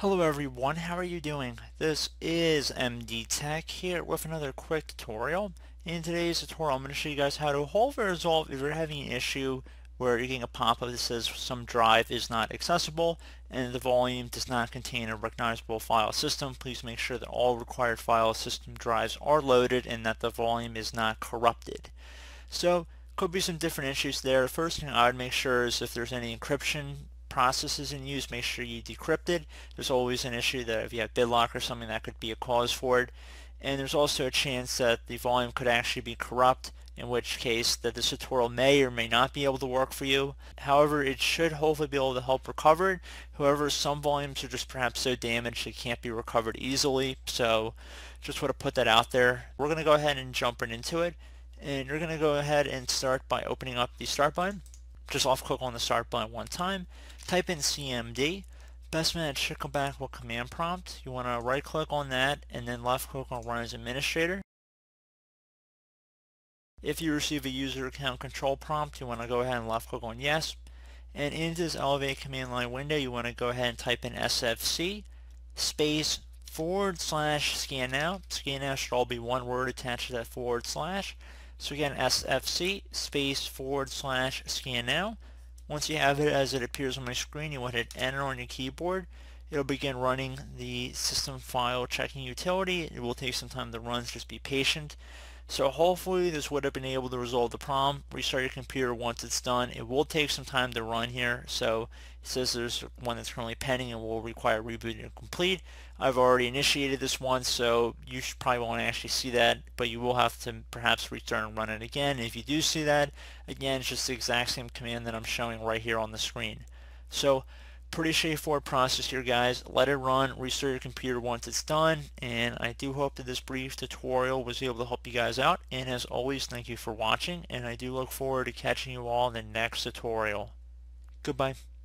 Hello everyone, how are you doing? This is MD Tech here with another quick tutorial. In today's tutorial I'm going to show you guys how to hopefully resolve if you're having an issue where you're getting a pop-up that says some drive is not accessible and the volume does not contain a recognizable file system. Please make sure that all required file system drives are loaded and that the volume is not corrupted. So could be some different issues there. The first thing I would make sure is if there's any encryption processes in use, make sure you decrypt it. There's always an issue that if you have BitLock or something that could be a cause for it. And there's also a chance that the volume could actually be corrupt, in which case that this tutorial may or may not be able to work for you. However, it should hopefully be able to help recover it. However, some volumes are just perhaps so damaged it can't be recovered easily. So just want to put that out there. We're going to go ahead and jump right into it. And you're going to go ahead and start by opening up the start button. Just off click on the start button one time type in CMD. Best bet should come back with command prompt. You want to right click on that and then left click on run as administrator. If you receive a user account control prompt, you want to go ahead and left click on yes. And into this Elevate command line window, you want to go ahead and type in SFC space forward slash scan now. Scan now should all be one word attached to that forward slash. So again, SFC space forward slash scan now. Once you have it as it appears on my screen, you want to hit enter on your keyboard. It'll begin running the system file checking utility. It will take some time to run, so just be patient. So hopefully this would have been able to resolve the problem. Restart your computer once it's done. It will take some time to run here. So it says there's one that's currently pending and will require rebooting to complete. I've already initiated this one so you should probably won't actually see that but you will have to perhaps return and run it again. If you do see that, again it's just the exact same command that I'm showing right here on the screen. So pretty straightforward process here guys. Let it run restart your computer once it's done and I do hope that this brief tutorial was able to help you guys out. And as always thank you for watching and I do look forward to catching you all in the next tutorial. Goodbye